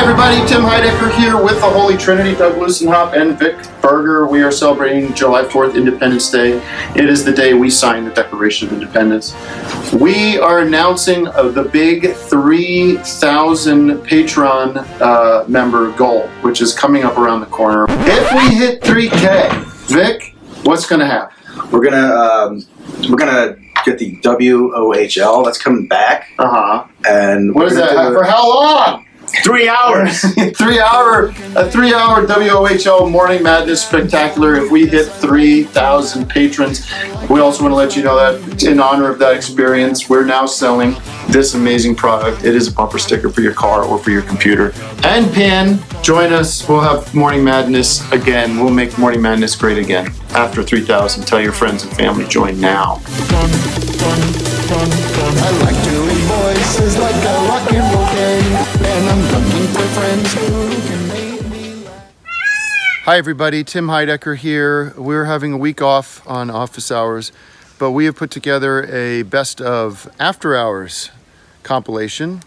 everybody. Tim Heidecker here with the Holy Trinity, Doug Lussenhop and Vic Berger. We are celebrating July 4th, Independence Day. It is the day we signed the Declaration of Independence. We are announcing the big 3,000 Patreon uh, member goal, which is coming up around the corner. If we hit 3K, Vic, what's going to happen? We're gonna um, we're gonna get the WOHL that's coming back, Uh huh. and What is that? For how long? Three hours. three hour a three hour WOHL Morning Madness Spectacular. If we hit three thousand patrons, we also want to let you know that in honor of that experience, we're now selling this amazing product. It is a bumper sticker for your car or for your computer. And pin, join us. We'll have Morning Madness again. We'll make Morning Madness great again after three thousand. Tell your friends and family. Join now. Hi, everybody. Tim Heidecker here. We're having a week off on office hours, but we have put together a best of after hours compilation.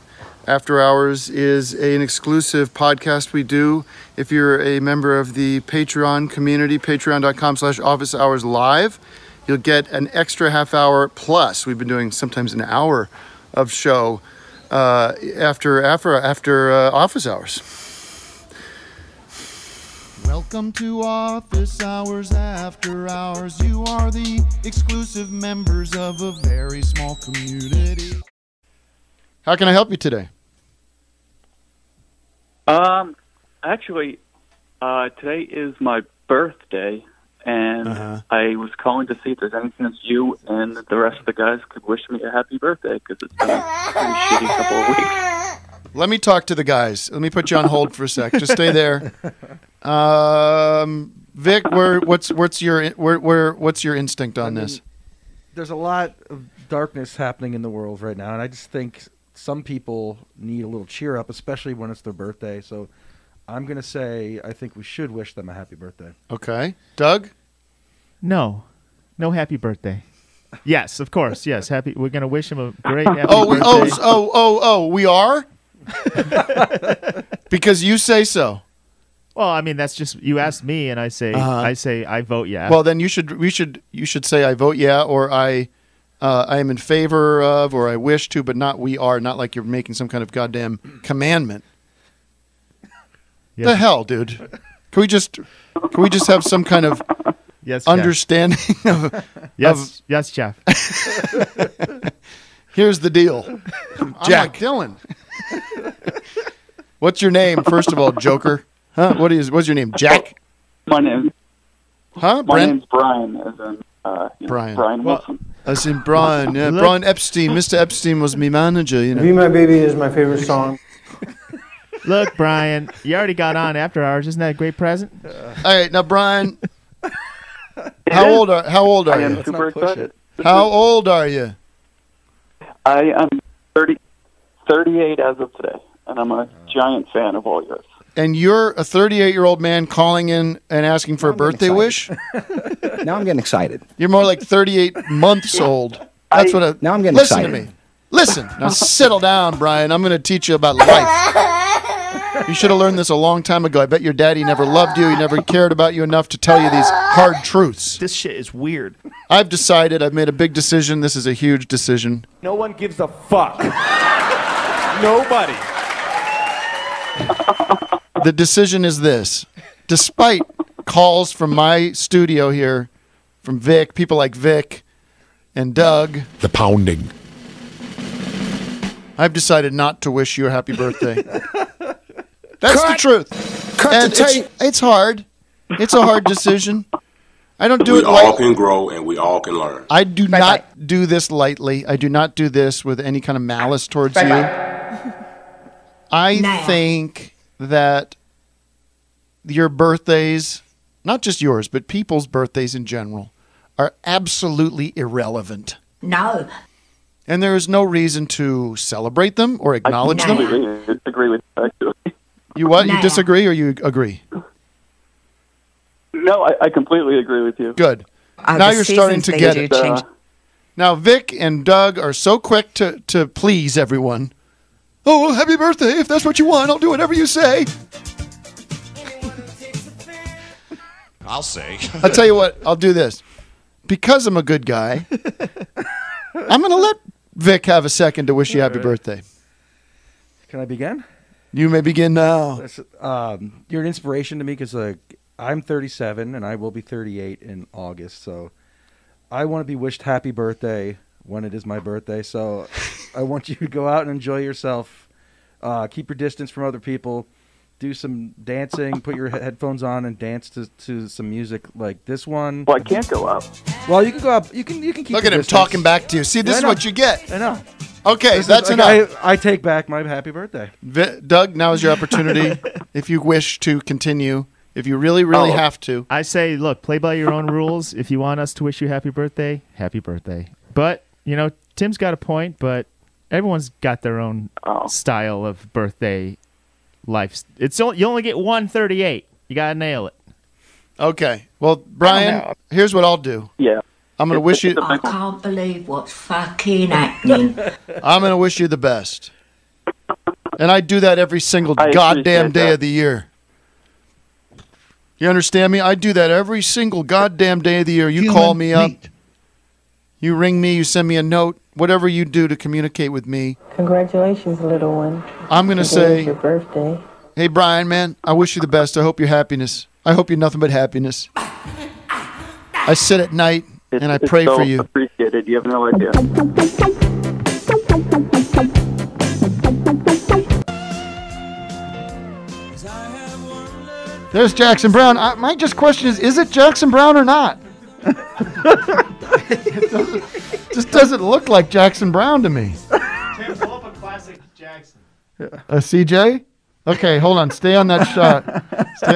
After Hours is an exclusive podcast we do. If you're a member of the Patreon community, patreon.com slash office hours live, you'll get an extra half hour plus. We've been doing sometimes an hour of show uh, after after after uh, office hours. Welcome to Office Hours After Hours. You are the exclusive members of a very small community. How can I help you today? Um, actually, uh, today is my birthday, and Uh-huh. I was calling to see if there's anything that you and the rest of the guys could wish me a happy birthday because it's been a pretty shitty couple of weeks. Let me talk to the guys. Let me put you on hold for a sec. Just stay there. Um, Vic, where, what's what's your where, where what's your instinct on this? there's a lot of darkness happening in the world right now, and I just think some people need a little cheer up, especially when it's their birthday. So I'm gonna say I think we should wish them a happy birthday. Okay, Doug. No, no happy birthday. Yes, of course. Yes, happy. We're gonna wish him a great happy Oh, birthday. oh, oh, oh, oh, we are. because you say so. Well, I mean, that's just you asked me, and I say, Uh-huh. I say, I vote yeah. Well, then you should we should you should say I vote yeah or I uh, I am in favor of or I wish to, but not we are. Not like you're making some kind of goddamn commandment. yes, The hell, dude. Can we just can we just have some kind of yes, Jeff. understanding of Yes, yes, Jeff. here's the deal. Jack Dylan. What's your name, first of all, Joker? Huh? What is what's your name? Jack? My name, Huh? my Brent? name's Brian, as in uh, you know, Brian. Brian Well- As in Brian. Yeah, Look- Brian Epstein. Mr. Epstein was me manager, you know. Be. My Baby is my favorite song. Look, Brian, you already got on after hours. Isn't that a great present? All right, now Brian, how old are how old are am you? Let's super excited. How old are you? I am 30, 38 as of today, and I'm a giant fan of all yours. And you're a 38 year old man calling in and asking for a I'm birthday wish. Now I'm getting excited. You're more like 38 months old. That's I- what. I, Now I'm getting listen excited. to me. Listen. Now settle down, Brian. I'm going to teach you about life. You should have learned this a long time ago. I bet your daddy never loved you. He never cared about you enough to tell you these hard truths. This shit is weird. I've decided. I've made a big decision. This is a huge decision. No one gives a fuck. Nobody. The decision is this. Despite calls from my studio here, from Vic, people like Vic and Doug, The pounding. I've decided not to wish you a happy birthday. That's the Cut. truth. Cut and the tape. It's, it's hard. It's a hard decision. I don't do We it all light. can grow and we all can learn. I do not do this lightly. I do not do this with any kind of malice towards you. I think that your birthdays, not just yours, but people's birthdays in general, are absolutely irrelevant. No. And there is no reason to celebrate them or acknowledge I them. completely agree with you, actually. You what? You disagree or you agree? No, I, I completely agree with you. Good. Uh, Now you're starting to get it. Uh, change. Now Vic and Doug are so quick to to please everyone Oh, happy birthday. If that's what you want, I'll do whatever you say. I'll say. I'll tell you what, I'll do this. Because I'm a good guy, I'm going to let Vic have a second to wish you happy birthday. Can I begin? You may begin now. Um, you're an inspiration to me because uh, I'm 37 and I will be 38 in August. So I want to be wished happy birthday when it is my birthday. So I want you to go out and enjoy yourself. Uh, keep your distance from other people. Do some dancing. Put your headphones on and dance to, to some music like this one. Well, I can't go up. Well, you can go up. You can you can keep. Look at him distance. talking back to you. See, this Yeah, is what you get. I know. Okay, This is- that's like, enough. I, I take back my happy birthday. Vi- Doug, now is your opportunity. if you wish to continue, if you really, really Oh. have to. I say, look, play by your own rules. If you want us to wish you happy birthday, happy birthday. But you know, Tim's got a point. But everyone's got their own Oh. style of birthday life. It's only, you only get one thirty-eight. You gotta nail it. Okay. Well, Brian, here's what I'll do. Yeah. I'm going to wish you. I can't believe what's fucking happening. I'm going to wish you the best. And I do that every single I goddamn day that. of the year. You understand me? I do that every single goddamn day of the year. You call me up, you ring me, you send me a note, whatever you do to communicate with me. Congratulations, little one. I'm going to Today is say, your birthday. hey, Brian, man, I wish you the best. I hope your happiness. I hope you're nothing but happiness. I sit at night It's, and I pray so for you. Appreciated. You have no idea. There's Jackson Browne. I, my just question is, is it Jackson Browne or not? It doesn't, just doesn't look like Jackson Browne to me. Tim, pull up a classic Jackson. A CJ? Okay, hold on. Stay on that shot. Stay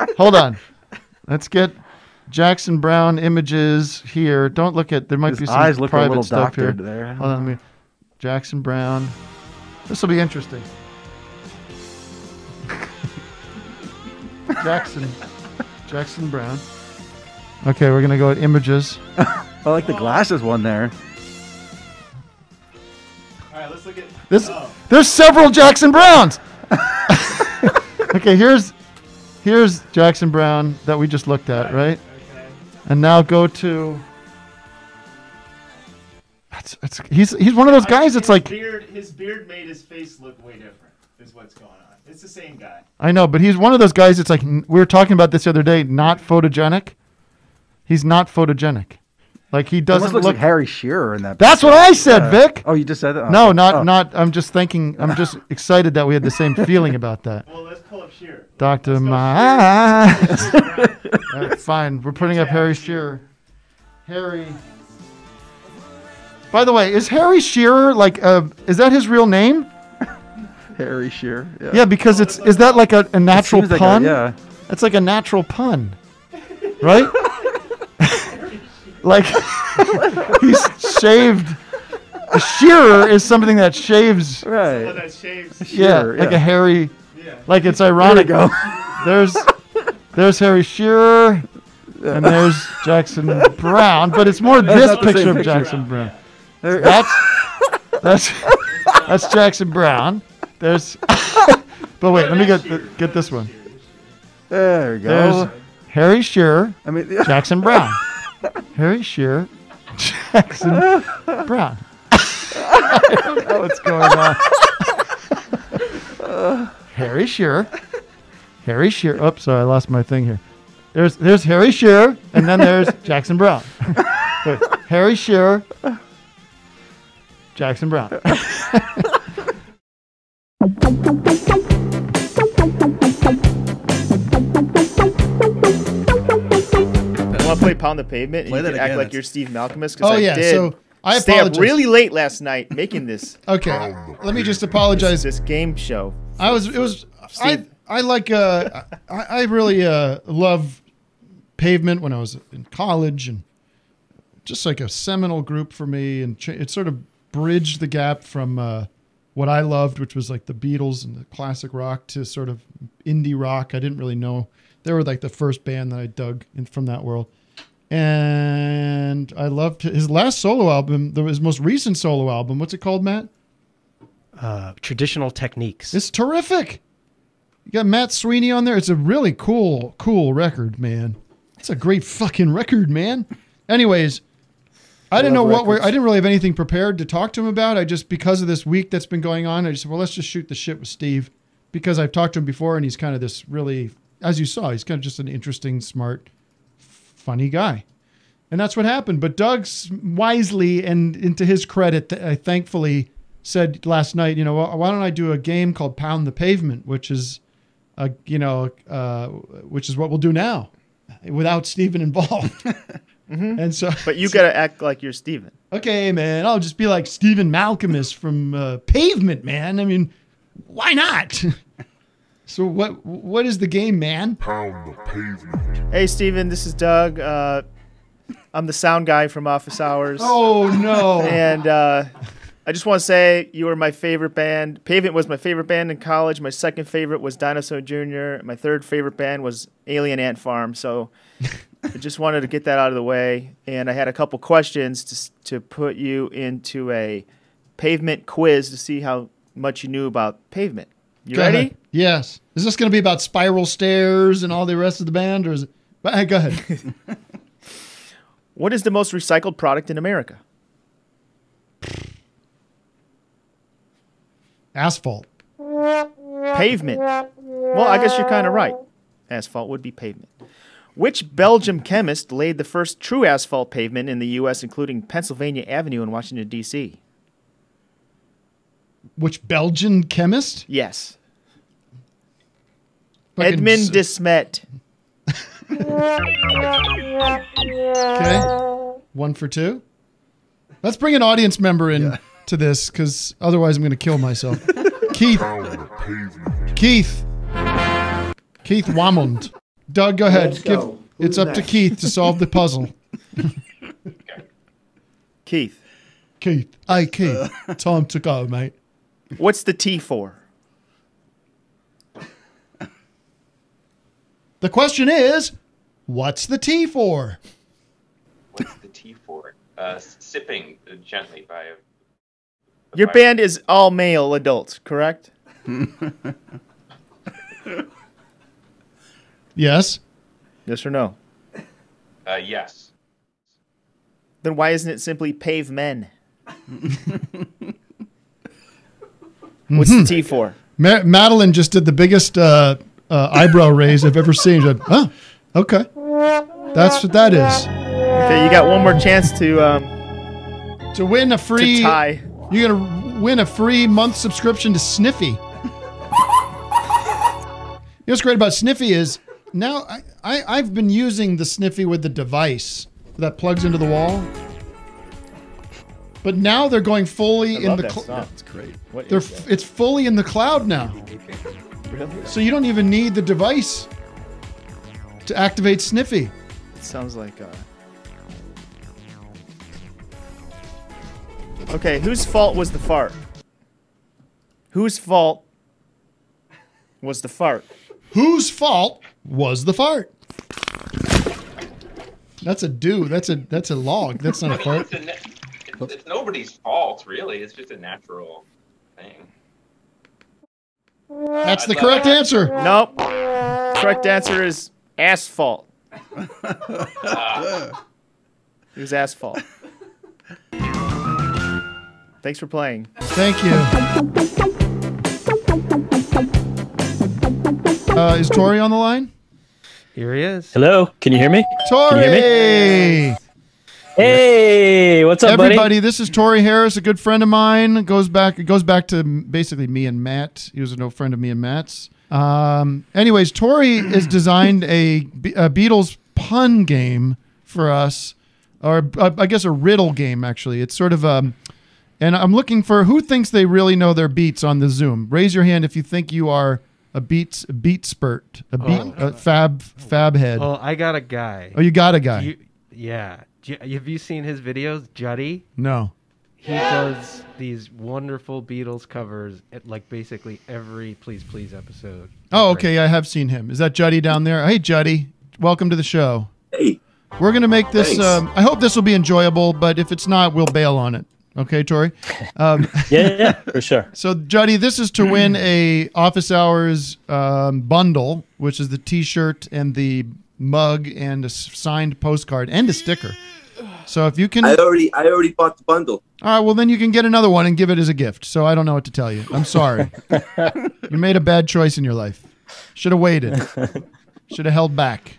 on- hold on. Let's get Jackson Browne images here. Don't look at. There might His be some eyes look a private little stuff here. there. Hold on. Let me. Jackson Browne. This will be interesting. Jackson. Jackson Browne. Okay, we're gonna go at images. I like the glasses one there. All right, let's look at This oh. there's several Jackson Brownes. okay, here's here's Jackson Browne that we just looked at, right? Okay. And now go to. That's, it's, he's he's one of those guys. It's like beard. His beard made his face look way different. Is what's going on. It's the same guy. I know, but he's one of those guys. It's like we were talking about this the other day. Not photogenic. He's not photogenic. Like he doesn't looks look. like Harry Shearer in that. That's what I said, Uh, Vic. Oh, you just said that. No, not Oh. not. I'm just thinking. I'm just excited that we had the same feeling about that. Well, let's pull up Shearer. Doctor, my eyes. Uh, fine, we're putting up Harry Shearer. Harry. By the way, is Harry Shearer like? Uh, is that his real name? Harry Shearer. Yeah. Yeah, because it's is that like a, a natural seems like a- pun? yeah. It's like a natural pun, right? like he's shaved. A shearer is something that shaves. Right. Oh, that shaves. Yeah, Shearer, like yeah. a hairy. Yeah. Like it's ironic. There we There's there's Harry Shearer, and there's Jackson Browne, but it's more That's this not the same picture of picture. Jackson Browne. There- That's that's that's Jackson Browne. There's, but wait, let me get get this one. There we go. There's Harry Shearer, I mean, Jackson Browne. Harry Shearer, Jackson Browne. I don't know what's going on. Harry Shearer. Harry Shearer. Oops, sorry, I lost my thing here. There's there's Harry Shearer, and then there's Jackson Browne. Wait, Harry Shearer, Jackson Browne. Want to play Pound the Pavement? And Play you that can act like you're Steve Malkmus? 'cause Oh, I yeah, did so I stay apologize. up really late last night making this Okay, let me just apologize. this game show. I was. It was. I. Steve. I like. Uh, I, I really uh, love pavement when I was in college, and just like a seminal group for me, and it sort of bridged the gap from uh, what I loved, which was like the Beatles and the classic rock, to sort of indie rock. I didn't really know they were like the first band that I dug in, from that world. And I loved his last solo album, the, his most recent solo album. What's it called, Matt? uh, traditional techniques. It's terrific. You got Matt Sweeney on there. It's a really cool, cool record, man. It's a great fucking record, man. Anyways, I, I didn't know what we're. I didn't really have anything prepared to talk to him about. I just because of this week that's been going on, I just said, well, let's just shoot the shit with Steve because I've talked to him before and he's kind of this really, as you saw, he's kind of just an interesting, smart, funny guy. And that's what happened. But Doug wisely and into his credit, uh, thankfully said last night, you know, why don't I do a game called Pound the Pavement, which is, uh, you know, uh, which is what we'll do now, without Steven involved. And so, But you gotta act like you're Steven. okay, man, I'll just be like Stephen Malkmus from uh, Pavement, man. I mean, why not? so what? What is the game, man? Pound the pavement. Hey, Steven, this is Doug. Uh, I'm the sound guy from Office Hours. Oh no! And uh, I just want to say you were my favorite band. Pavement was my favorite band in college. My second favorite was Dinosaur Jr. My third favorite band was Alien Ant Farm. So I just wanted to get that out of the way. And I had a couple questions to to put you into a pavement quiz to see how much you knew about pavement. You Go ready? ahead. Yes. Is this going to be about spiral stairs and all the rest of the band, or is it? But, hey, go ahead. What is the most recycled product in America? Asphalt. Pavement. Well, I guess you're kind of right. Asphalt would be pavement. Which Belgium chemist laid the first true asphalt pavement in the U.S., including Pennsylvania Avenue in Washington, D.C.? Which Belgian chemist? Yes. Fucking Edmund s- de Smedt. Okay. One for two. Let's bring an audience member in to this because otherwise I'm going to kill myself. Keith. Keith. Keith Wamond. Doug, go ahead. Let's Give, go. it's Who's up to? Keith to solve the puzzle. Keith. Keith. Hey, Keith. Time to go, mate. What's the T for? The question is, what's the T for? What's the T for? Uh, sipping gently by a. Your band is all male adults, correct? Yes. Yes or no? Uh, yes. Then why isn't it simply pave men? What's the T for? Ma- Madeline just did the biggest uh, uh, eyebrow raise I've ever seen. She said, oh, okay. That's what that is. Okay, you got one more chance to um, To win a free To tie. You're gonna win a free month subscription to Sniffy. you know what's great about Sniffy is now I, I I've been using the Sniffy with the device that plugs into the wall. But now they're going fully I in love the cloud. sound. It's great. What They're is f- that? it's fully in the cloud now. Really? So you don't even need the device to activate Sniffy. It sounds like. Uh... Okay, whose fault was the fart? Whose fault was the fart? Whose fault was the fart? That's a do. That's a that's a log. That's not a fart. it's, a na- it's, it's nobody's fault, really. It's just a natural thing. That's the correct answer. Nope. Correct answer is asphalt. It was asphalt. Thanks for playing. Thank you. Uh, is Tori on the line? Here he is. Hello, can you hear me? Tori. Can you hear me? Hey, what's up, buddy? Everybody, this is Tori Harris, a good friend of mine. Goes back. It goes back to basically me and Matt. He was an old friend of me and Matt's. Um, anyways, Tori has designed a, a Beatles pun game for us, or uh, I guess a riddle game. Actually, it's sort of um, and I'm looking for who thinks they really know their beats on the Zoom. Raise your hand if you think you are a beats a beat spurt, a beat Oh. a fab fab head. Oh, I got a guy. Oh, you got a guy. You- yeah. Do have you seen his videos, Juddy? No. He does these wonderful Beatles covers at like basically every Please Please episode. Oh, okay. I have seen him. Is that Juddy down there? Hey, Juddy. Welcome to the show. Hey. We're going to make this. Um, I hope this will be enjoyable, but if it's not, we'll bail on it. Okay, Tori. Um, Yeah, yeah, yeah, for sure. So, Juddy, this is to win a office hours um, bundle, which is the T-shirt and the mug and a signed postcard and a sticker. So, if you can, I already I already bought the bundle. all right, well then you can get another one and give it as a gift. So I don't know what to tell you. I'm sorry. you made a bad choice in your life. Should have waited. Should have held back.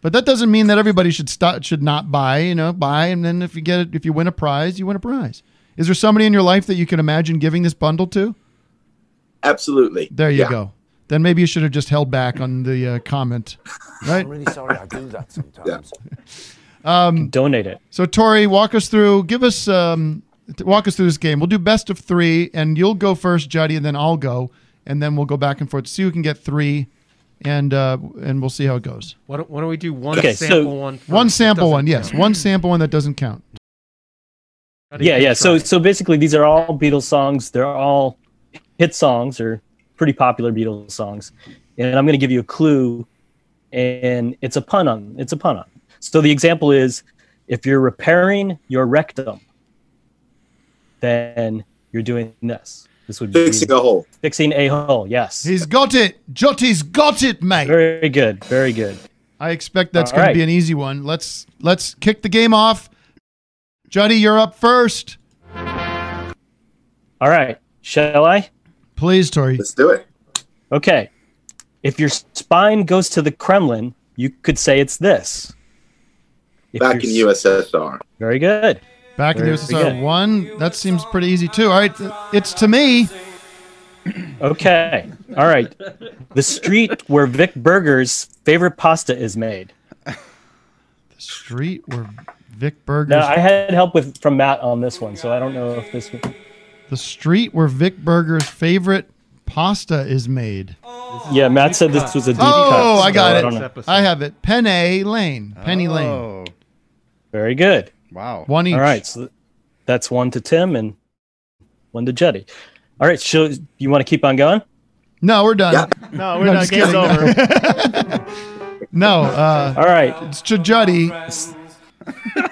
But that doesn't mean that everybody should stop should not buy, you know, buy and then if you get it if you win a prize, you win a prize. Is there somebody in your life that you can imagine giving this bundle to? Absolutely. There you Yeah. go. Then maybe you should have just held back on the uh, comment, right? I'm really sorry I do that sometimes. Um, Donate it. So Tori, walk us through. Give us um, walk us through this game. We'll do best of three, and you'll go first, Juddy, and then I'll go, and then we'll go back and forth. See who can get three, and uh, and we'll see how it goes. Why don't, why don't we do one Okay, so- sample one? first One sample one, yes, count? one sample one that doesn't count. Yeah, yeah. So so basically these are all Beatles songs. They're all hit songs or pretty popular Beatles songs. And I'm going to give you a clue and it's a pun on it's a pun on. So the example is if you're repairing your rectum then you're doing this. This would be Fixing be a hole. Fixing a hole. Yes. He's got it. Jotty's got it, mate. Very good. Very good. I expect that's All going right. to be an easy one. Let's let's kick the game off. Juddy, you're up first. All right. Shall I? Please, Tori. Let's do it. Okay. If your spine goes to the Kremlin, you could say it's this. If Back in your- USSR. Very good. Back in the USSR one. That seems pretty easy too. All right, it's to me. Okay. All right. The street where Vic Berger's favorite pasta is made. The street where Vic Berger's Now, I had help with from Matt on this one, so I don't know if this. the street where Vic Berger's favorite pasta is made. Yeah, Matt said this was a deep cut. Oh, I got don't it. know. I have it. Penny Lane. Penny Lane. Very good. wow. One each. All right. So that's one to Tim and one to Jetty. All right. So you want to keep on going? No, we're done. No, we're No, not. Game's kidding. over. No, uh, All right. it's to Juddy. All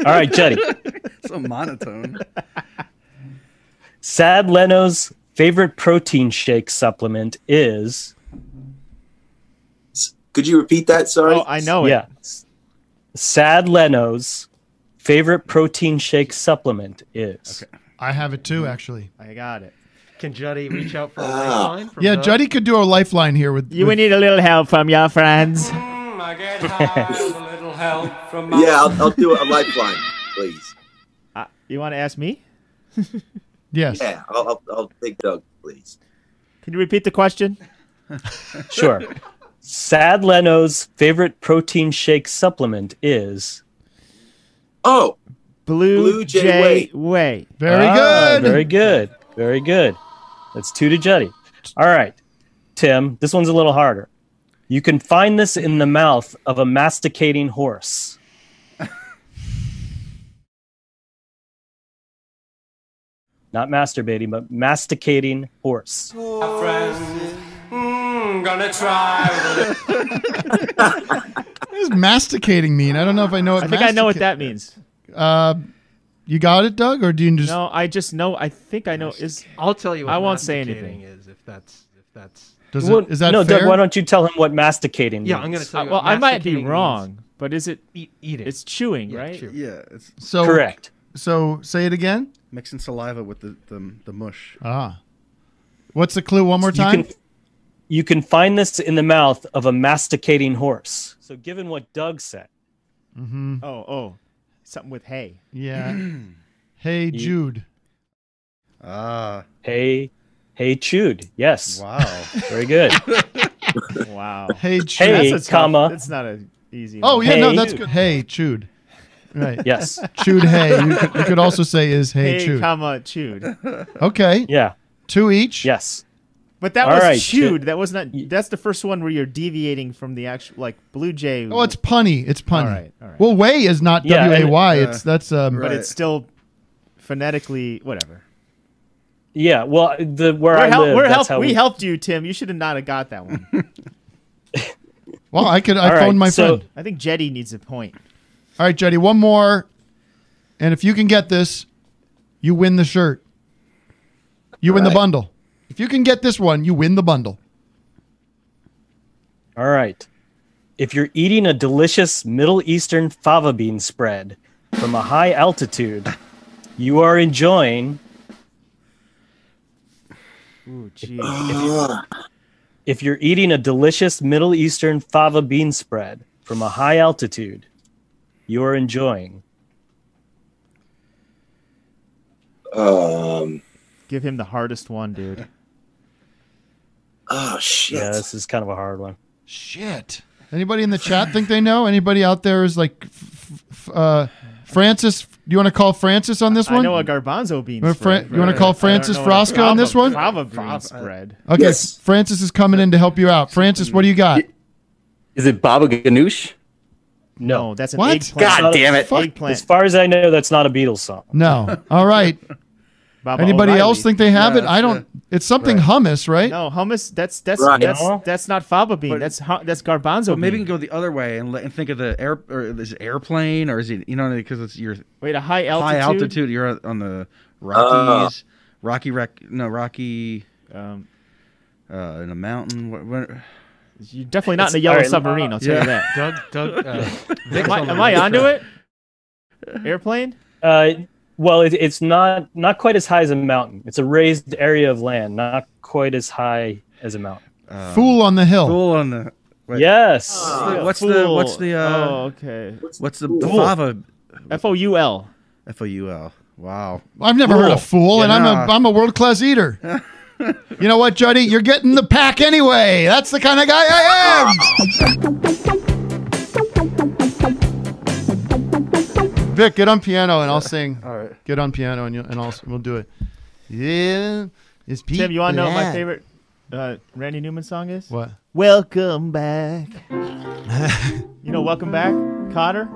right, Jetty. so monotone. Sad Leno's favorite protein shake supplement is. Could you repeat that? Sorry. Oh, I know it. Yeah. Sad Leno's favorite protein shake supplement is. I have it too, actually. I got it. Can Juddy reach out for a Ah. lifeline? from Yeah, Doug? Juddy could do a lifeline here with. You with- need a little help from your friends. a little help Yeah, I'll, I'll do a lifeline, please. Uh, you want to ask me? yes. Yeah, I'll, I'll, I'll take Doug, please. Can you repeat the question? Sure. Sad Leno's favorite protein shake supplement is. Oh, Blue, Blue Jay Jay Way. Way. Very Ah, good. Very good. Very good. That's two to Jetty. All right. Tim, this one's a little harder. You can find this in the mouth of a masticating horse. Not masturbating, but masticating horse. What does masticating mean? I don't know if I know what. I think I know what that means. Uh, you got it, Doug, or do you just? No, I just know. I think I know. Is I'll tell you. What I won't say masticating anything. Is if that's if that's. Does Well, it, is that no, fair? Doug, why don't you tell him what masticating Yeah, means? I'm gonna tell Uh, you. well, what I might be masticating wrong, means. but is it? Eat, eat it. It's chewing, Yeah, right? chew. Yeah, it's so Correct. So say it again. mixing saliva with the, the, the mush. Ah, what's the clue? One more You time. can, you can find this in the mouth of a masticating horse. So, given what Doug said, Mm-hmm. Oh, oh, something with hay. Yeah. hey, Jude. Ah, hey, hey, chewed. Yes. wow. Very good. Wow. Hey, Jude. Hey, That's a tough- comma. That's not an easy. Oh one. yeah, no, Hey. that's good. Hey, chewed. Right. yes. Chewed hay. You could, you could also say is hey, Hey, chewed. comma chewed. Okay. Yeah. Two each. Yes. But that All was right, chewed. That was not. That's the first one where you're deviating from the actual like blue jay. Oh, it's punny. It's punny. All right, all right. Well, way is not Yeah, W and- A Y. Yeah. It's that's um. but it's still phonetically whatever. Yeah. Well, the where We're I help- live, we're that's help- how we, we helped you, Tim. You should have not have got that one. Well, I could. I All right, phoned my so- friend. I think Jetty needs a point. All right, Jetty. One more, and if you can get this, you win the shirt. You win the bundle. If you can get this one, you win the bundle. All right. If you're eating a delicious Middle Eastern fava bean spread from a high altitude, you are enjoying. Ooh, If, you, if you're eating a delicious Middle Eastern fava bean spread from a high altitude, you are enjoying. Um. Give him the hardest one, dude. Oh shit. Yeah, this is kind of a hard one. Shit. Anybody in the chat think they know? Anybody out there is like, f- f- uh, Francis? Do you want to call Francis on this one? I one? know a garbanzo bean You wanna spread. You wanna call Francis know what Frosco on this one? Fava bean spread. Okay, Francis is coming in to help you out. Francis, what do you got? Is it Baba Ganoush? No, that's an What? eggplant. God damn it. Eggplant. As far as I know, that's not a Beatles song. No. All right. Baba Anybody O'Reilly. else think they have Yeah, it? I don't. It's something Right. hummus, right? No, hummus. That's that's Right. that's that's not fava bean. But- that's that's garbanzo. So maybe bean. you can go the other way and, let, and think of the air or is airplane or is it you know because it's your Wait, a high altitude. high altitude? altitude. You're on the Rockies, Rocky Rec, no Rocky, um, uh, in a mountain. What, what, You're definitely not in a yellow all right, submarine. I'll tell yeah. you that. Doug, Doug, uh, am I, am I onto it? Airplane? Uh, well, it, it's not not quite as high as a mountain. It's a raised area of land, not quite as high as a mountain. Fool on the hill. Fool on the. wait. Yes. what's the what's the uh, oh, okay. What's the, the Fool. fava? F O U L. F O U L. Wow. I've never heard of fool, Yeah, and I'm nah. a I'm a world class eater. you know what, Juddy? You're getting the pack anyway. That's the kind of guy I am. Vic, get on piano and I'll sing. All right. Get on piano and you and I'll we'll do it. Yeah, it's Pete. Tim, you want to know what my Black. favorite uh, Randy Newman song is? What? Welcome back. you know, Welcome Back, Kotter.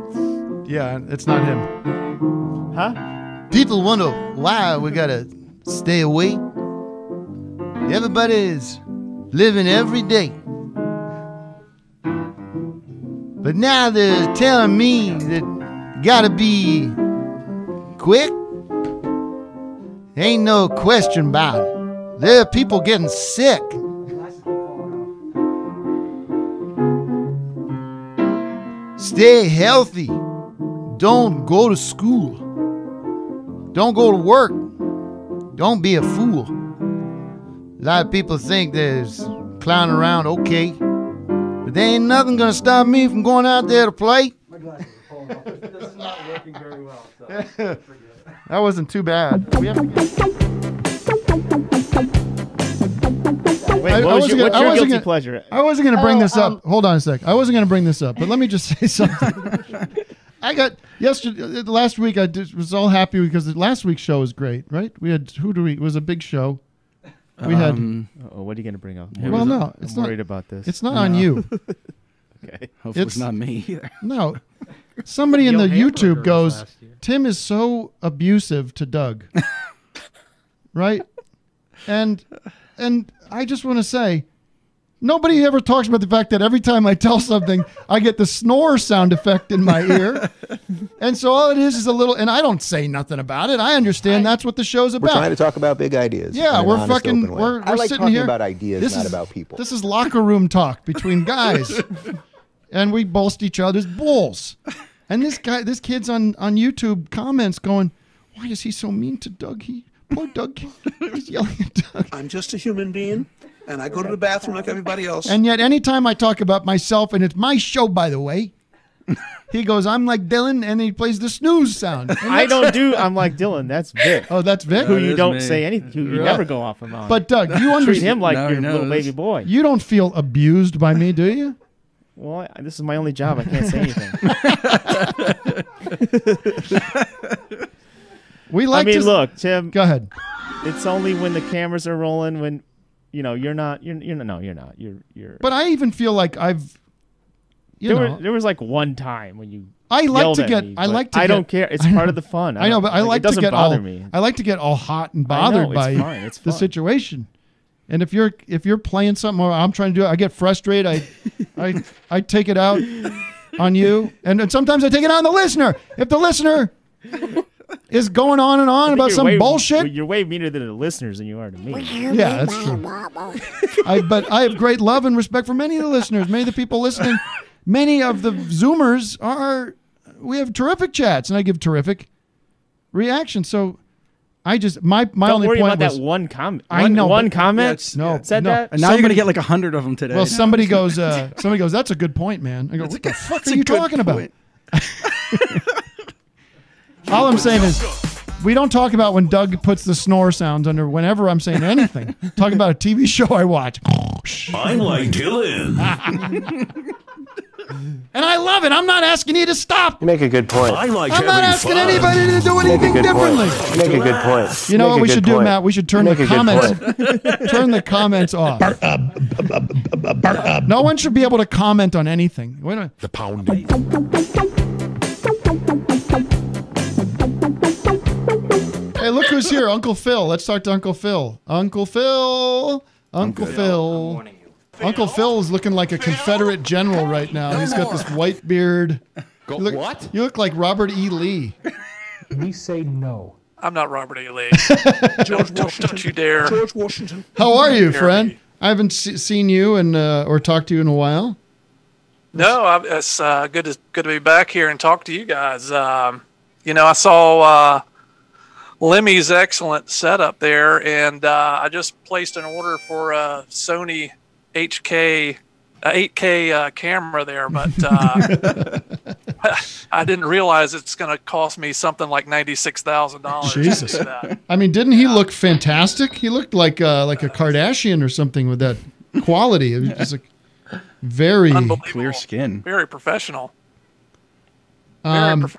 Yeah, it's not him. Huh? People wonder why we gotta stay away. Everybody's living every day. But now they're telling me that gotta be quick. Ain't no question about it. There are people getting sick. Stay healthy. Don't go to school. Don't go to work. Don't be a fool. A lot of people think there's clowning around okay, but there ain't nothing gonna stop me from going out there to play. this is not working very well. That wasn't too bad. We have to get- Wait, I- I was wasn't your, gonna- what's your wasn't guilty gonna- pleasure? I wasn't going to bring Oh, this um, up. Hold on a sec. I wasn't going to bring this up, but let me just say something. I got yesterday, uh, last week. I did, was all happy because the last week's show was great, right? We had who do we? It was a big show. We had. Um, Oh, what are you gonna bring up? well, no, I'm it's not worried about this. It's not on you. okay. Hopefully it's not me either. No, somebody in the YouTube goes, last year. "Tim is so abusive to Doug," right? And and I just want to say, nobody ever talks about the fact that every time I tell something, I get the snore sound effect in my ear, and so all it is is a little. And I don't say nothing about it. I understand that's what the show's about. We're trying to talk about big ideas. Yeah, we're honest, fucking. We're, we're I like sitting talking here about ideas, This not is- about people. This is locker room talk between guys, and we boast each other's bulls. And this guy, this kid's on on YouTube comments going, "Why is he so mean to Doug? He poor Doug, he's yelling at Doug." I'm just a human being, and I go to the bathroom like everybody else. And yet, anytime I talk about myself, and it's my show, by the way, he goes, "I'm like Dylan," and he plays the snooze sound. I don't do. I'm like Dylan. That's Vic. Oh, that's Vic. Who you don't me. say anything. Who you Right. never go off him on. But Doug, you treat understand him like No, your little baby boy. You don't feel abused by me, do you? Well, I- this is my only job. I can't say anything. We like I mean, to look, Tim. Go ahead. It's only when the cameras are rolling when, you know, you're not. You're. You're no. You're not. You're. You're. But I even feel like I've, you there, know, were, there was like one time when you. I like to get. me, I like to. I get- don't care. It's part of the fun. I know, but I don't- like, to get all. me. I like to get all hot and I know, bothered it's by fine, it's the situation. And if you're if you're playing something or I'm trying to do it, I get frustrated. I I I take it out on you, and, and sometimes I take it out on the listener. If the listener is going on and on about some way- bullshit. You're way meaner to the listeners than you are to me. Yeah, that's true. I, but I have great love and respect for many of the listeners, many of the people listening. Many of the Zoomers are. We have terrific chats, and I give terrific reactions. So, I just my my Don't only worry point about was that one comment. I know one but- comment No, said no. that? And now you're gonna get like a hundred of them today. Well, somebody goes. Uh, somebody goes. That's a good point, man. I go. What the fuck are you good talking about? All I'm saying is, we don't talk about when Doug puts the snore sounds under whenever I'm saying anything. Talking about a TV show I watch. I'm like Dylan. And I love it. I'm not asking you to stop. You make a good point. I like I'm not asking fun. anybody to do anything good differently. point. You make a good point. You know Make what we good should do. Matt? We should turn Make the a good comments turn the comments off. no one should be able to comment on anything. Wait a minute. The pounding. Hey, look who's here, Uncle Phil. Let's talk to Uncle Phil. Uncle Phil. Uncle Phil. Uncle Phil is looking like a Confederate general right now. He's got this white beard. Go- You look, what? You look like Robert E. Lee. We say no. I'm not Robert E. Lee. don't, don't, don't you dare. George Washington. How are you, friend? I haven't se- seen you and uh, or talked to you in a while. No, I, it's uh, good to good to be back here and talk to you guys. Um, you know, I saw uh, Lemmy's excellent setup there, and uh, I just placed an order for a Sony HK, uh, 8K uh, camera there, but uh, I didn't realize it's going to cost me something like ninety six thousand dollars. Jesus. I mean, didn't he look fantastic? He looked like uh, like a Kardashian or something with that quality. It was just like very clear skin. Very professional. Um, prof-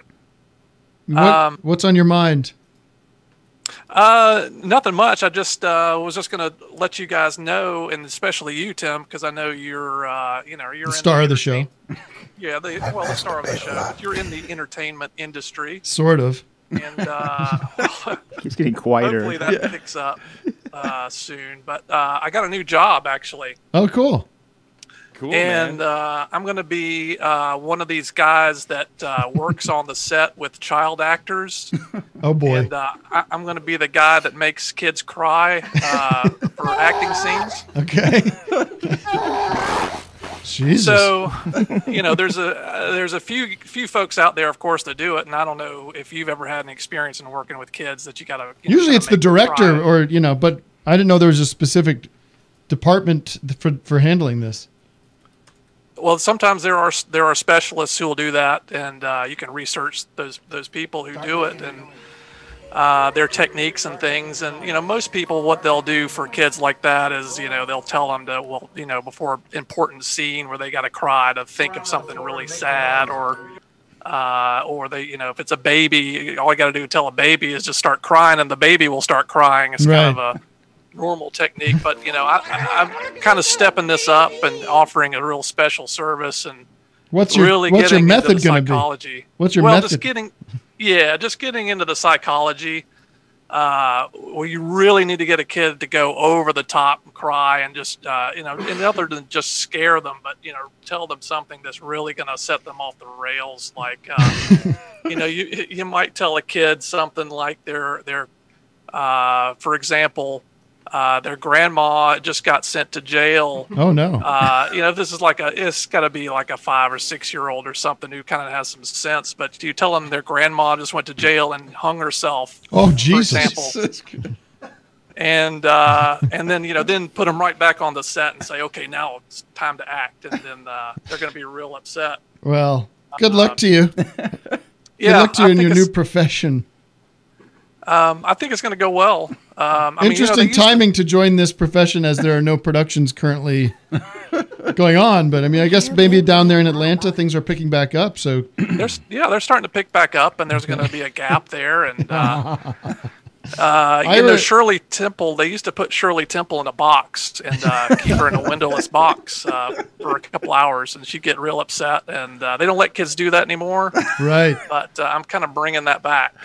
what- Um, what's on your mind? Uh, nothing much. I just uh, was just gonna let you guys know, and especially you, Tim, because I know you're, uh, you know, you're The in star of the show, yeah, the well, the star of the show. But you're in the entertainment industry, sort of. and uh, Keeps getting quieter. hopefully that picks up uh, soon. But uh, I got a new job actually. Oh, cool. Cool, and uh, I'm going to be uh, one of these guys that uh, works on the set with child actors. Oh boy. And uh, I, I'm going to be the guy that makes kids cry uh, for acting scenes. Okay. Jesus. So, you know, there's a uh, there's a few few folks out there, of course, that do it, and I don't know if you've ever had an experience in working with kids that you got to. Usually it's the director or you know, but I didn't know there was a specific department for for handling this. Well, sometimes there are there are specialists who will do that, and uh, you can research those those people who do it and uh, their techniques and things. And you know, most people what they'll do for kids like that is you know they'll tell them to well you know before important scene where they got to cry to think of something really sad or. Uh, or they, you know, if it's a baby, all you got to do to tell a baby is just start crying, and the baby will start crying. It's kind of a normal technique, but you know, I, I, I'm kind of stepping this up and offering a real special service and What's your really what's your getting method into the going to psychology. be? What's your well, method? just getting, yeah, just getting into the psychology. Uh, where you really need to get a kid to go over the top and cry and just, uh, you know, and other than just scare them, but you know, tell them something that's really going to set them off the rails. Like, uh, you know, you you might tell a kid something like their their, uh, for example, uh, their grandma just got sent to jail. Oh, no. Uh, you know, this is like a it's got to be like a five or six year old or something who kind of has some sense. But you tell them their grandma just went to jail and hung herself. Oh, for Jesus. And uh, and then you know then put them right back on the set and say, okay, now it's time to act, and then uh, they're going to be real upset. Well, good luck to you. good Uh, yeah, luck to you I in your new profession. Um, I think it's going to go well. Um, I mean, you know, Interesting to- timing to join this profession as there are no productions currently going on. But I mean, I guess maybe down there in Atlanta things are picking back up. So there's yeah, they're starting to pick back up, and there's going to be a gap there. And uh, uh, you know, Shirley Temple, they used to put Shirley Temple in a box and uh, keep her in a windowless box uh, for a couple hours, and she'd get real upset. And uh, they don't let kids do that anymore. Right. But uh, I'm kind of bringing that back.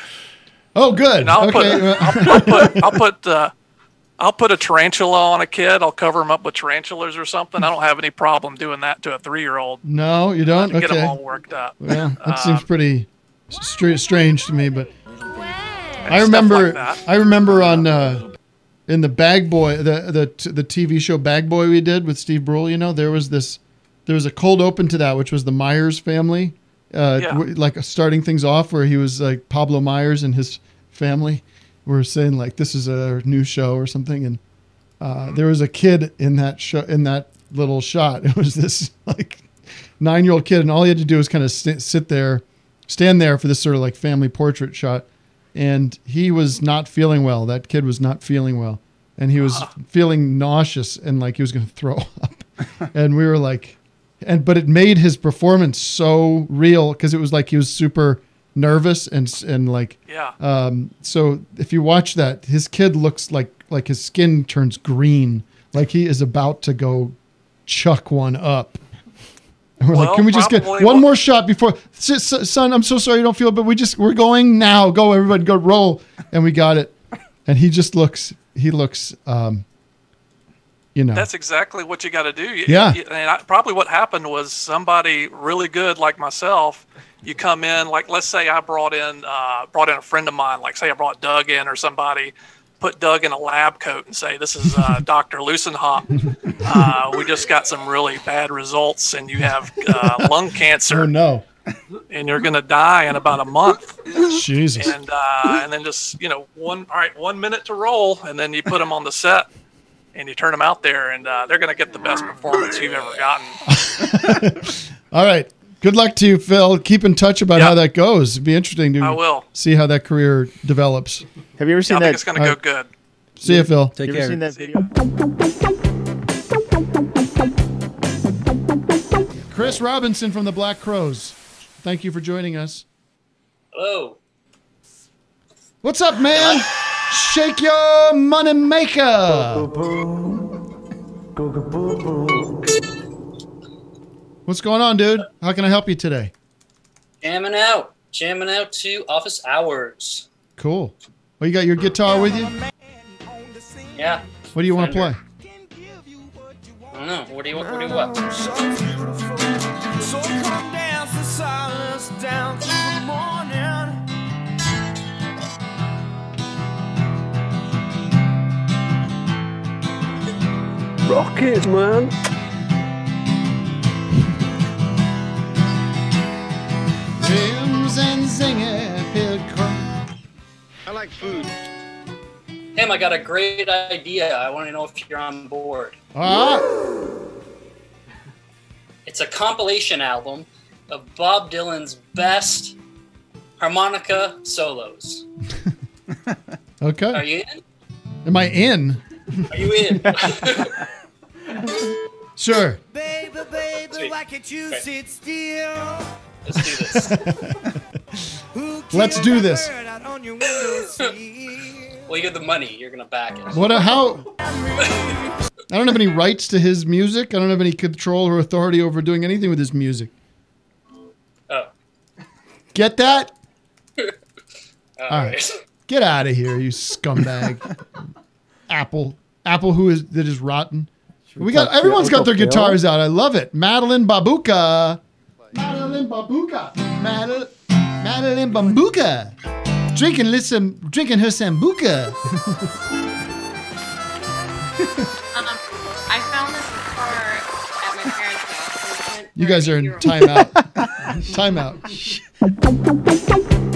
Oh, good. And I'll okay. put, I'll, I'll put, I'll put, uh, I'll put a tarantula on a kid. I'll cover him up with tarantulas or something. I don't have any problem doing that to a three-year-old. no, you don't. To get okay. them all worked up. Well, that Um, seems pretty str- strange to me, but I remember. I remember on uh, in the Bag Boy, the the the TV show Bag Boy we did with Steve Brule. You know, there was this. There was a cold open to that, which was the Myers family, uh, Yeah. like starting things off, where he was like Pablo Myers and his family were saying like this is a new show or something, and uh, there was a kid in that show in that little shot. It was this like nine year old kid, and all he had to do was kind of sit, sit there, stand there for this sort of like family portrait shot. And he was not feeling well. That kid was not feeling well. And he was feeling nauseous and like he was going to throw up. and we were like, and but it made his performance so real because it was like he was super nervous and and like Yeah. um so if you watch that his kid looks like like his skin turns green. Like he is about to go chuck one up. And we're like Well, can we just get one what- more shot before son i'm so sorry you don't feel it but we just we're going now. Go everybody go roll. And we got it. And he just looks he looks um you know That's exactly what you got to do. Yeah. and I, probably what happened was somebody really good like myself. You come in, like let's say I brought in uh, brought in a friend of mine, like say I brought Doug in or somebody, put Doug in a lab coat and say this is uh, Dr. Lussenhop. Uh, we just got some really bad results, and you have uh, lung cancer, oh no and you're gonna die in about a month. jesus And uh, and then just you know one all right one minute to roll, and then you put them on the set, and you turn them out there, and uh, they're gonna get the best performance you've ever gotten. all right good luck to you phil keep in touch about how that goes it'd be interesting to I will. see how that career develops Have you ever Yeah, seen I that? think it's gonna go good. see you phil you ever seen that video? Chris Robinson from the Black Crowes. Thank you for joining us. Hello. What's up, man? Shake your money maker. What's going on, dude? How can I help you today? Jamming out. Jamming out to office hours. Cool. Well, you got your guitar with you? Yeah. What do you want to play? I don't know. What do you want? what do you what? Rock it, man. Rims and zinger, pilgrim. I like food. Tim, I got a great idea. I want to know if you're on board. Ah, It's a compilation album of Bob Dylan's best harmonica solos. okay. Are you in? Am I in? Are you in? Sure. Baby, baby, why can't you sit still? Let's do this. Let's do this. Out on your windowsill. well, you get the money. You're gonna back it. What? A, how? I don't have any rights to his music. I don't have any control or authority over doing anything with his music. Oh. Get that? All All right. Get out of here, you scumbag. Apple. Apple who is that is rotten. We got everyone's got their Phil? guitars out. I love it. Madeline Babuka. Madeline Babuka. Madel- Madeline Bambuka. Drinking listen drinking her sambuca. Um, I found this guitar at my parents' house. you guys are in timeout. timeout.